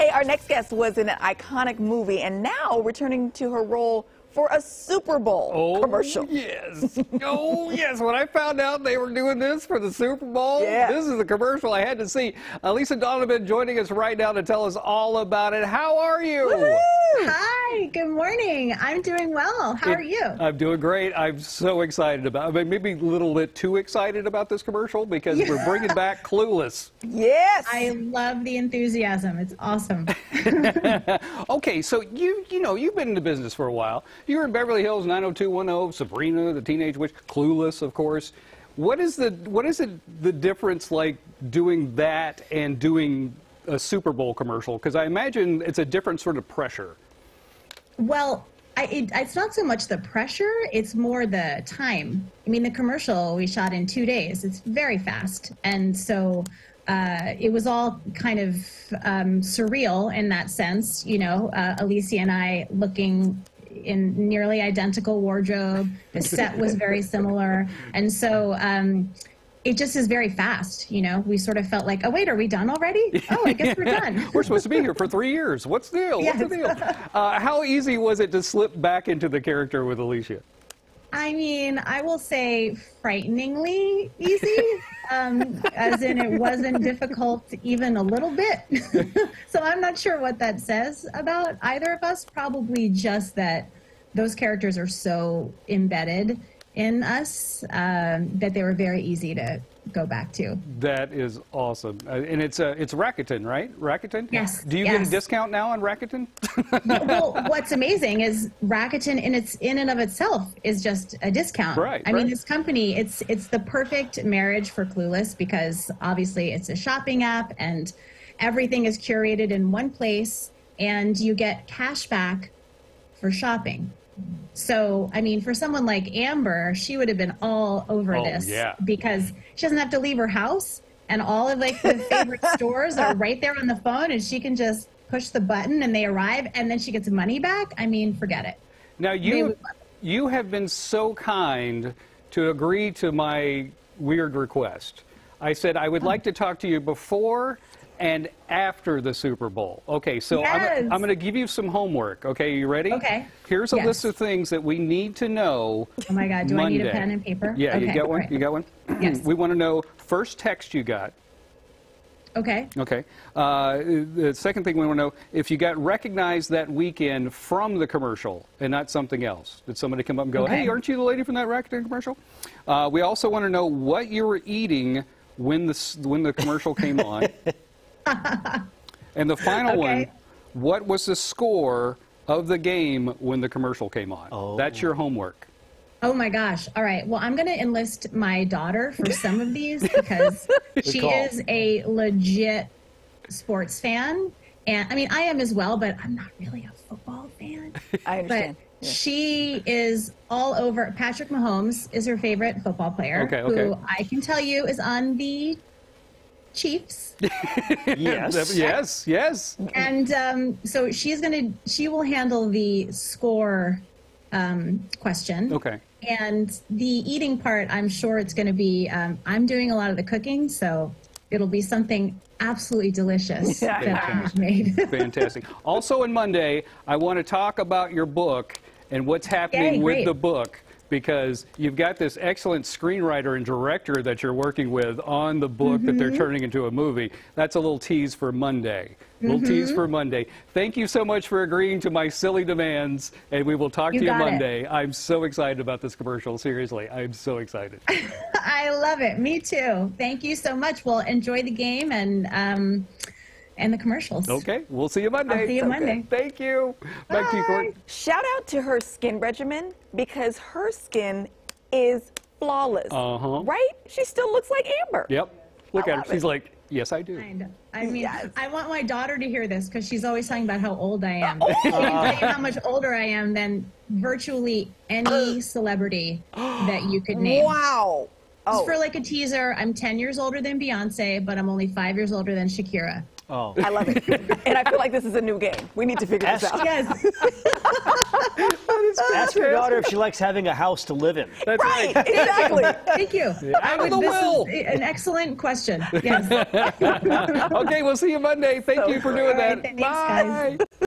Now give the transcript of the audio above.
Hey, our next guest was in an iconic movie and now returning to her role for a Super Bowl oh, commercial. Yes. oh, yes. When I found out they were doing this for the Super Bowl, yeah. this is the commercial I had to see. Elisa Donovan joining us right now to tell us all about it. How are you? Hi, good morning. I'm doing well. How it, are you? I'm doing great. I'm so excited about I mean, maybe a little bit too excited about this commercial because yeah. we're bringing back Clueless. Yes. I love the enthusiasm. It's awesome. okay, so you you know, you've been in the business for a while. You were in Beverly Hills 90210, Sabrina, the Teenage Witch, Clueless, of course. What is the what is it the difference like doing that and doing a Super Bowl commercial? Because I imagine it's a different sort of pressure. Well, I, it, it's not so much the pressure; it's more the time. I mean, the commercial we shot in two days. It's very fast, and so uh, it was all kind of um, surreal in that sense. You know, uh, Alicia and I looking in nearly identical wardrobe. The set was very similar, and so um, it just is very fast. You know, we sort of felt like, oh wait, are we done already? Oh, I guess we're done. we're supposed to be here for three years. What's the deal? Yes. What's the deal? Uh, how easy was it to slip back into the character with Alicia? I mean, I will say frighteningly easy, um, as in it wasn't difficult even a little bit. so I'm not sure what that says about either of us. Probably just that those characters are so embedded in us um, that they were very easy to go back to. That is awesome, uh, and it's uh, it's Rakuten, right? Rakuten. Yes. Do you yes. get a discount now on Rakuten? well, what's amazing is Rakuten in its in and of itself is just a discount. Right. I right. mean, this company it's it's the perfect marriage for Clueless because obviously it's a shopping app and everything is curated in one place, and you get cash back for shopping. So, I mean, for someone like Amber, she would have been all over oh, this yeah. because she doesn't have to leave her house, and all of like the favorite stores are right there on the phone, and she can just push the button and they arrive, and then she gets money back. I mean, forget it. Now you you have been so kind to agree to my weird request. I said I would oh. like to talk to you before and after the Super Bowl. Okay, so yes. I'm, I'm going to give you some homework. Okay, you ready? Okay. Here's a yes. list of things that we need to know. Oh my God, do Monday. I need a pen and paper? Yeah, okay. you got one? Right. You got one? Yes. we want to know first text you got. Okay. Okay. Uh, the second thing we want to know if you got recognized that weekend from the commercial and not something else. Did somebody come up and go, okay. hey, aren't you the lady from that Rakuten commercial? Uh, we also want to know what you were eating when the, when the commercial came on. and the final okay. one, what was the score of the game when the commercial came on? Oh. That's your homework. Oh my gosh. All right. Well, I'm going to enlist my daughter for some of these because she call. is a legit sports fan. And I mean, I am as well, but I'm not really a football fan. I understand. But yeah. she is all over. Patrick Mahomes is her favorite football player, Okay, okay. who I can tell you is on the Chiefs. Yes. yes, yes. and um, so she's going to, she will handle the score um, question. Okay. And the eating part, I'm sure it's going to be, um, I'm doing a lot of the cooking, so it'll be something absolutely delicious Yeah. that I've made. Fantastic. Also, on Monday, I want to talk about your book and what's happening Yay, with great. the book because you've got this excellent screenwriter and director that you're working with on the book that Mm-hmm. they're turning into a movie. That's a little tease for Monday. Little Mm-hmm. tease for Monday. Thank you so much for agreeing to my silly demands, and we will talk You to you got it. Monday. I'm so excited about this commercial. Seriously, I'm so excited. I love it. Me too. Thank you so much. Well, enjoy the game and um, and the commercials. Okay, we'll see you Monday. I'll see you Okay, Monday. Thank you. Back to you, Court. Shout out to her skin regimen because her skin is flawless. Uh-huh. Right? She still looks like Amber. Yep. Look I at her. love She's it. like, yes, I do. Kind of. I mean, Yes. I want my daughter to hear this because she's always talking about how old I am. She can tell how much older I am than virtually any celebrity that you could name. Wow. Just Oh, for like a teaser, I'm 10 years older than Beyonce, but I'm only five years older than Shakira. Oh. I love it. and I feel like this is a new game. We need to figure this out. Yes. Ask your daughter if she likes having a house to live in. That's Right, exactly. Thank you. I Out of would- the will. an excellent question. Yes. okay, we'll see you Monday. Thank So you for doing great. that. Thanks, guys. Bye.